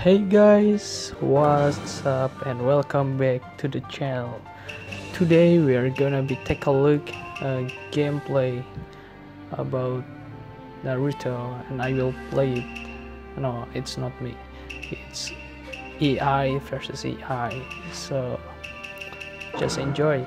Hey guys, what's up and welcome back to the channel. Today we are gonna be take a look uh, gameplay about Naruto and I will play it. No, it's not me. It's AI versus AI. So just enjoy.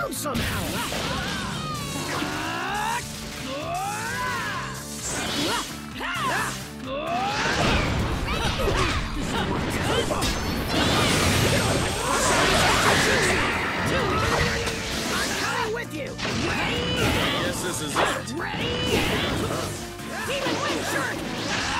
around somehow! I'm coming with you! Guess this is it. Ready? Demon Wind Shirt!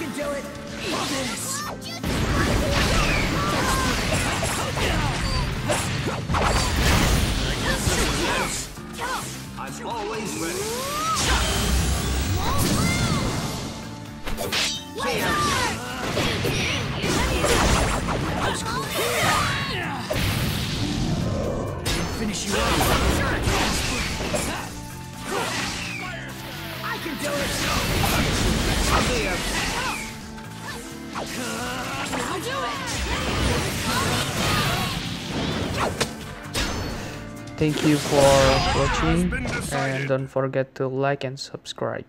can do it! This. I'm always ready. Finish you off. I can do it! I'll Thank you for watching and don't forget to like and subscribe.